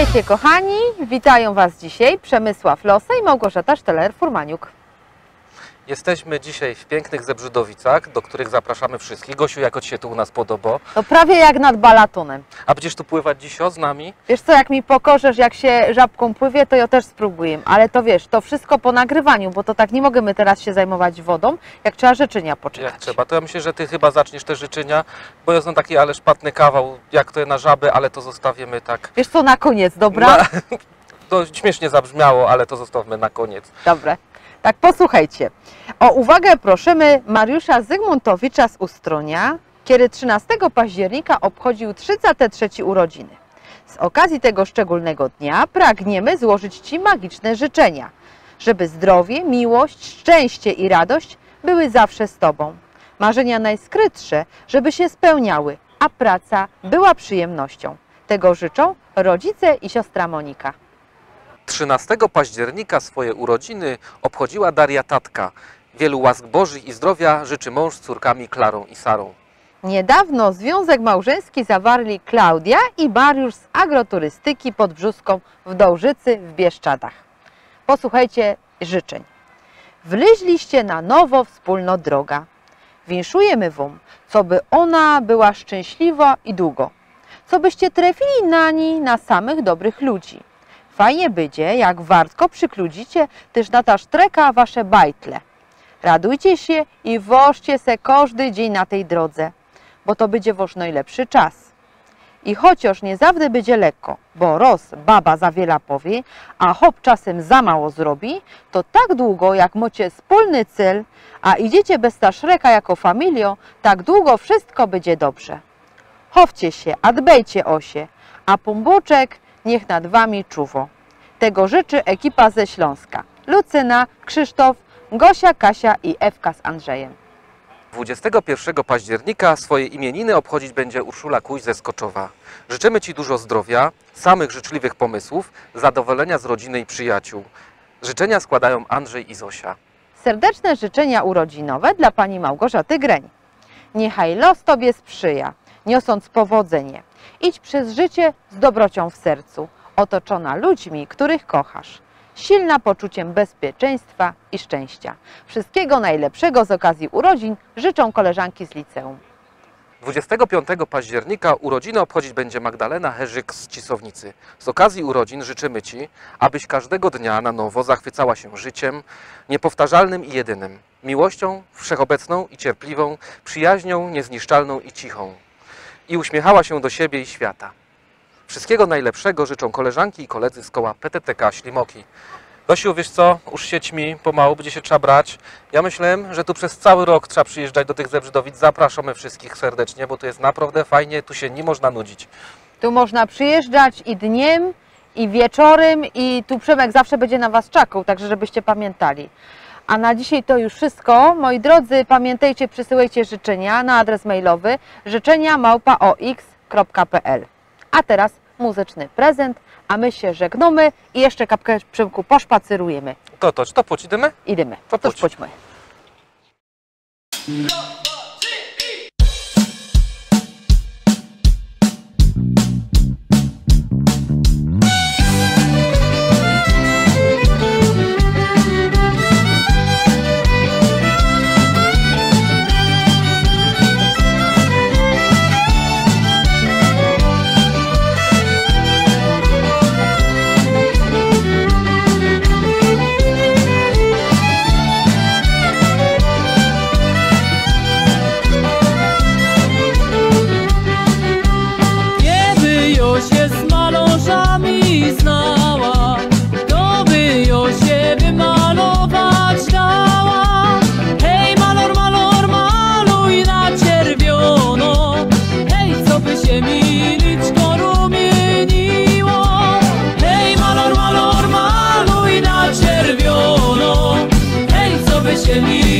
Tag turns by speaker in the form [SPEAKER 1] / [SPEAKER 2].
[SPEAKER 1] Witajcie kochani, witają Was dzisiaj Przemysław Losy i Małgorzata Szteler-Furmaniuk.
[SPEAKER 2] Jesteśmy dzisiaj w pięknych Zebrzydowicach, do których zapraszamy wszystkich. Gosiu, jak Ci się tu u nas podoba?
[SPEAKER 1] To prawie jak nad balatonem.
[SPEAKER 2] A będziesz tu pływać dzisiaj z nami?
[SPEAKER 1] Wiesz co, jak mi pokorzesz, jak się żabką pływie, to ja też spróbuję. Ale to wiesz, to wszystko po nagrywaniu, bo to tak nie możemy teraz się zajmować wodą, jak trzeba życzenia poczekać.
[SPEAKER 2] Jak trzeba. To ja myślę, że Ty chyba zaczniesz te życzenia, bo jest on taki ale szpatny kawał, jak to na żaby, ale to zostawimy tak.
[SPEAKER 1] Wiesz co, na koniec, dobra?
[SPEAKER 2] Na... To śmiesznie zabrzmiało, ale to zostawmy na koniec.
[SPEAKER 1] Dobre. Tak, posłuchajcie. O uwagę prosimy Mariusza Zygmuntowicza z Ustronia, kiedy 13 października obchodził 33 urodziny. Z okazji tego szczególnego dnia pragniemy złożyć Ci magiczne życzenia, żeby zdrowie, miłość, szczęście i radość były zawsze z Tobą. Marzenia najskrytsze, żeby się spełniały, a praca była przyjemnością. Tego życzą rodzice i siostra Monika.
[SPEAKER 2] 13 października swoje urodziny obchodziła Daria Tatka. Wielu łask Bożych i zdrowia życzy mąż z córkami Klarą i Sarą.
[SPEAKER 1] Niedawno związek małżeński zawarli Klaudia i Mariusz z agroturystyki pod Brzuską w Dołżycy w Bieszczadach. Posłuchajcie życzeń. Wleźliście na nowo wspólno droga. Winszujemy wam, co by ona była szczęśliwa i długo. Co byście trafili na ni na samych dobrych ludzi. Fajnie będzie, jak wartko przykludzicie też na ta sztreka wasze bajtle. Radujcie się i wożcie se każdy dzień na tej drodze, bo to będzie wasz najlepszy czas. I chociaż nie zawsze będzie lekko, bo roz baba za wiele powie, a hop czasem za mało zrobi, to tak długo jak macie wspólny cel, a idziecie bez ta szreka jako familio, tak długo wszystko będzie dobrze. Chowcie się, a dbejcie o się, a pomboczek niech nad wami czuwo. Tego życzy ekipa ze Śląska. Lucyna, Krzysztof, Gosia, Kasia i Ewka z Andrzejem.
[SPEAKER 2] 21 października swoje imieniny obchodzić będzie Urszula Kuś ze Skoczowa. Życzymy Ci dużo zdrowia, samych życzliwych pomysłów, zadowolenia z rodziny i przyjaciół. Życzenia składają Andrzej i Zosia.
[SPEAKER 1] Serdeczne życzenia urodzinowe dla pani Małgorzaty Greń. Niechaj los Tobie sprzyja, niosąc powodzenie. Idź przez życie z dobrocią w sercu, otoczona ludźmi, których kochasz. Silna poczuciem bezpieczeństwa i szczęścia. Wszystkiego najlepszego z okazji urodzin życzą koleżanki z liceum.
[SPEAKER 2] 25 października urodziny obchodzić będzie Magdalena Herzyk z Cisownicy. Z okazji urodzin życzymy Ci, abyś każdego dnia na nowo zachwycała się życiem, niepowtarzalnym i jedynym, miłością wszechobecną i cierpliwą, przyjaźnią niezniszczalną i cichą i uśmiechała się do siebie i świata. Wszystkiego najlepszego życzą koleżanki i koledzy z koła PTTK Ślimoki. Gosiu, wiesz co, już się ćmi, pomału będzie się trzeba brać. Ja myślę, że tu przez cały rok trzeba przyjeżdżać do tych Zebrzydowic. Zapraszamy wszystkich serdecznie, bo tu jest naprawdę fajnie, tu się nie można nudzić.
[SPEAKER 1] Tu można przyjeżdżać i dniem, i wieczorem, i tu Przemek zawsze będzie na Was czekał, także żebyście pamiętali. A na dzisiaj to już wszystko. Moi drodzy, pamiętajcie, przysyłajcie życzenia na adres mailowy życzenia małpaox.pl. A teraz muzyczny prezent, a my się żegnamy i jeszcze kapkę Przemku poszpacerujemy.
[SPEAKER 2] To, to, to pocidymy?
[SPEAKER 1] Idziemy.
[SPEAKER 2] To
[SPEAKER 1] Cóż,
[SPEAKER 2] pójdź.
[SPEAKER 1] pójdźmy.
[SPEAKER 3] No, que